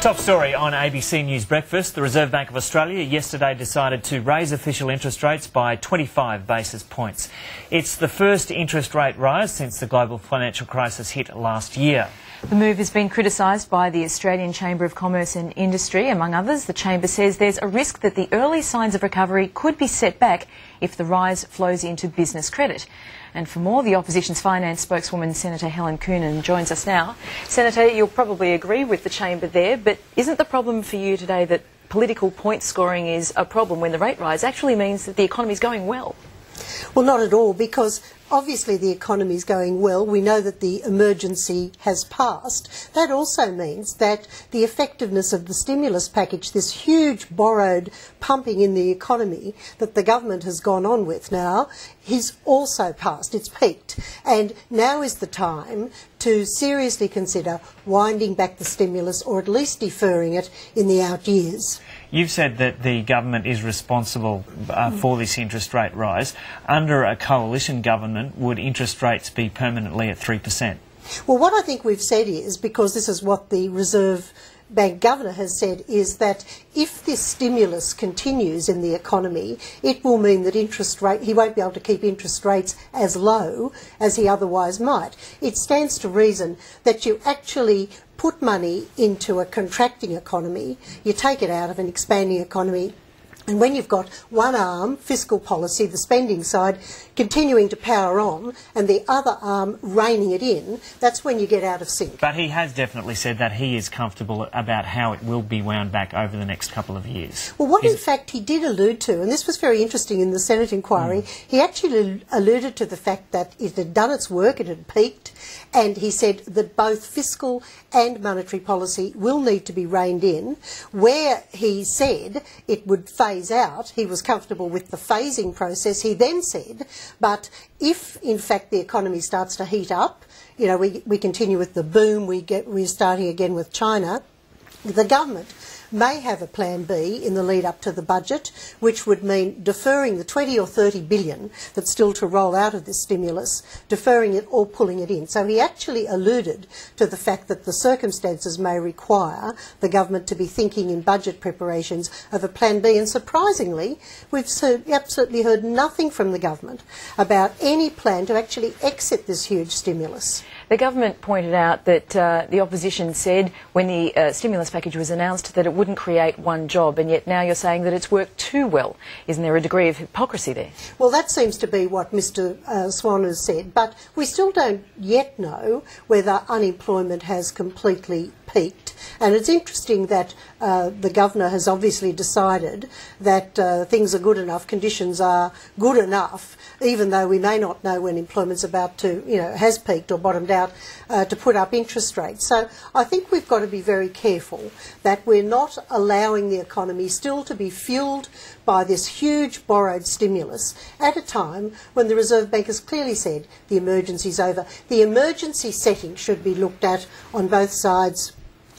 top story on ABC News Breakfast. The Reserve Bank of Australia yesterday decided to raise official interest rates by 25 basis points. It's the first interest rate rise since the global financial crisis hit last year. The move has been criticised by the Australian Chamber of Commerce and Industry. Among others, the Chamber says there's a risk that the early signs of recovery could be set back if the rise flows into business credit. And for more, the opposition's finance spokeswoman, Senator Helen Coonan, joins us now. Senator, you'll probably agree with the Chamber there, but isn't the problem for you today that political point scoring is a problem when the rate rise actually means that the economy is going well? Well, not at all, because obviously the economy is going well. We know that the emergency has passed. That also means that the effectiveness of the stimulus package, this huge borrowed pumping in the economy that the government has gone on with now, is also passed. It's peaked. And now is the time to seriously consider winding back the stimulus or at least deferring it in the out years. You've said that the government is responsible uh, for this interest rate rise. Under a coalition government, would interest rates be permanently at 3%? Well, what I think we've said is, because this is what the Reserve Bank Governor has said, is that if this stimulus continues in the economy, it will mean that interest rate he won't be able to keep interest rates as low as he otherwise might. It stands to reason that you actually put money into a contracting economy, you take it out of an expanding economy, and when you've got one arm, fiscal policy, the spending side, continuing to power on, and the other arm reining it in, that's when you get out of sync. But he has definitely said that he is comfortable about how it will be wound back over the next couple of years. Well, what is in fact he did allude to, and this was very interesting in the Senate inquiry, mm. he actually alluded to the fact that it had done its work, it had peaked, and he said that both fiscal and monetary policy will need to be reined in. Where he said it would phase phase out, he was comfortable with the phasing process. He then said, but if in fact the economy starts to heat up, you know, we, we continue with the boom, we get, we're starting again with China, the government may have a plan B in the lead up to the budget, which would mean deferring the 20 or 30 billion that's still to roll out of this stimulus, deferring it or pulling it in. So he actually alluded to the fact that the circumstances may require the government to be thinking in budget preparations of a plan B. And surprisingly, we've absolutely heard nothing from the government about any plan to actually exit this huge stimulus. The government pointed out that uh, the opposition said when the uh, stimulus package was announced that it wouldn't create one job, and yet now you're saying that it's worked too well. Isn't there a degree of hypocrisy there? Well, that seems to be what Mr. Uh, Swan has said, but we still don't yet know whether unemployment has completely peaked. And it's interesting that uh, the governor has obviously decided that uh, things are good enough, conditions are good enough, even though we may not know when employment's about to, you know, has peaked or bottomed out, uh, to put up interest rates. So I think we've got to be very careful that we're not allowing the economy still to be fuelled by this huge borrowed stimulus at a time when the Reserve Bank has clearly said the emergency is over. The emergency setting should be looked at on both sides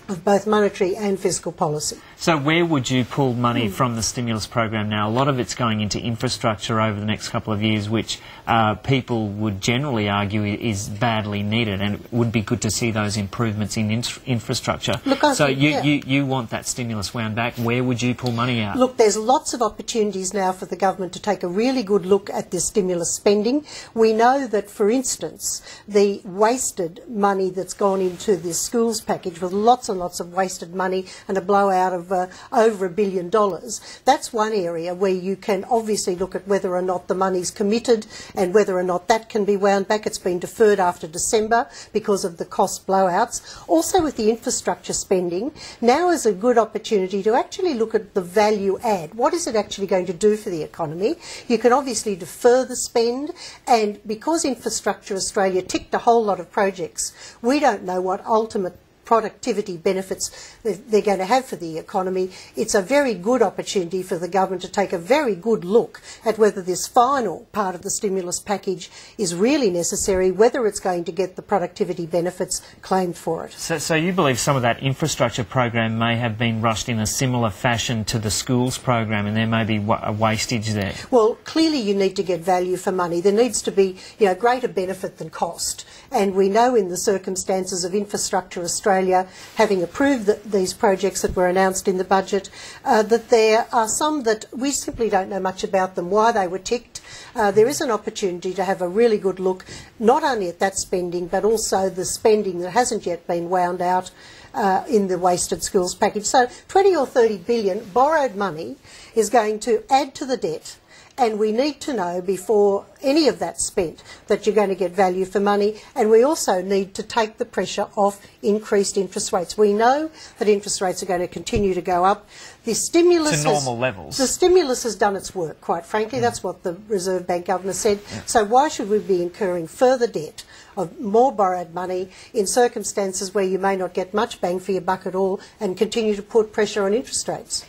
of both monetary and fiscal policy. So where would you pull money mm. from the stimulus program now? A lot of it's going into infrastructure over the next couple of years, which uh, people would generally argue is badly needed, and it would be good to see those improvements in in infrastructure. Look, so think, you, yeah. you, you want that stimulus wound back. Where would you pull money out? Look, there's lots of opportunities now for the government to take a really good look at this stimulus spending. We know that, for instance, the wasted money that's gone into this schools package with lots and lots of wasted money and a blowout of uh, over a billion dollars. That's one area where you can obviously look at whether or not the money's committed and whether or not that can be wound back. It's been deferred after December because of the cost blowouts. Also with the infrastructure spending, now is a good opportunity to actually look at the value add. What is it actually going to do for the economy? You can obviously defer the spend and because Infrastructure Australia ticked a whole lot of projects, we don't know what ultimate productivity benefits they're going to have for the economy, it's a very good opportunity for the government to take a very good look at whether this final part of the stimulus package is really necessary, whether it's going to get the productivity benefits claimed for it. So, so you believe some of that infrastructure program may have been rushed in a similar fashion to the schools program and there may be a wastage there? Well, clearly you need to get value for money. There needs to be you know, greater benefit than cost. And we know in the circumstances of Infrastructure Australia Australia, having approved the, these projects that were announced in the budget, uh, that there are some that we simply don't know much about them, why they were ticked. Uh, there is an opportunity to have a really good look, not only at that spending, but also the spending that hasn't yet been wound out uh, in the wasted schools package. So 20 or 30 billion borrowed money is going to add to the debt and we need to know before any of that's spent that you're going to get value for money and we also need to take the pressure off increased interest rates. We know that interest rates are going to continue to go up. The stimulus to normal has, levels. The stimulus has done its work, quite frankly. Mm. That's what the Reserve Bank Governor said. Yeah. So why should we be incurring further debt of more borrowed money in circumstances where you may not get much bang for your buck at all and continue to put pressure on interest rates?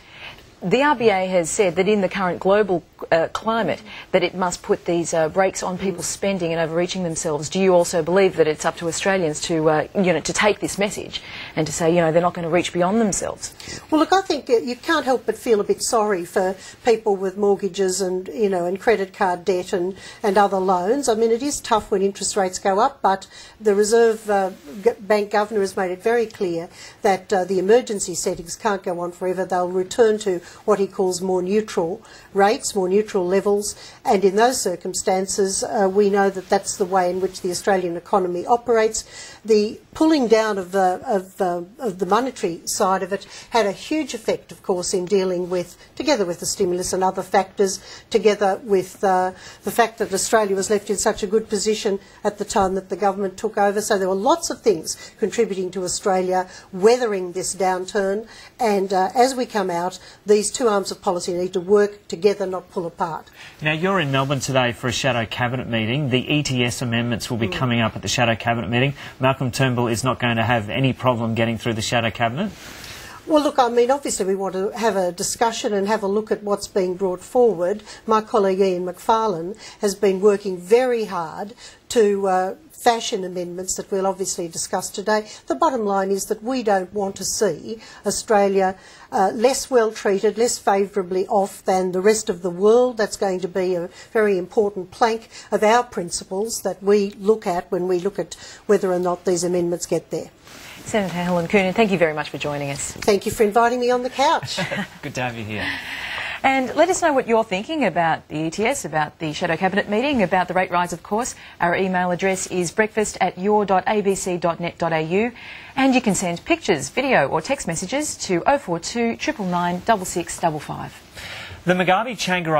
The RBA has said that in the current global uh, climate that it must put these uh, brakes on people's spending and overreaching themselves. Do you also believe that it's up to Australians to, uh, you know, to take this message and to say, you know, they're not going to reach beyond themselves? Well, look, I think uh, you can't help but feel a bit sorry for people with mortgages and, you know, and credit card debt and, and other loans. I mean, it is tough when interest rates go up, but the Reserve uh, Bank Governor has made it very clear that uh, the emergency settings can't go on forever. They'll return to what he calls more neutral rates, more neutral levels, and in those circumstances, uh, we know that that's the way in which the Australian economy operates. The pulling down of the, of, uh, of the monetary side of it had a huge effect, of course, in dealing with, together with the stimulus and other factors, together with uh, the fact that Australia was left in such a good position at the time that the government took over. So there were lots of things contributing to Australia weathering this downturn, and uh, as we come out, these two arms of policy need to work together, not pull apart. Now, you're in Melbourne today for a shadow cabinet meeting. The ETS amendments will be mm. coming up at the shadow cabinet meeting. Malcolm Turnbull is not going to have any problem getting through the shadow cabinet. Well, look, I mean, obviously we want to have a discussion and have a look at what's being brought forward. My colleague Ian Macfarlane has been working very hard to uh, fashion amendments that we'll obviously discuss today. The bottom line is that we don't want to see Australia uh, less well treated, less favourably off than the rest of the world. That's going to be a very important plank of our principles that we look at when we look at whether or not these amendments get there. Senator Helen Coonan, thank you very much for joining us. Thank you for inviting me on the couch. Good to have you here. And let us know what you're thinking about the ETS, about the Shadow Cabinet meeting, about the rate rise, of course. Our email address is breakfast at your.abc.net.au. And you can send pictures, video, or text messages to 042 999 6655. The Mugabe Tsvangirai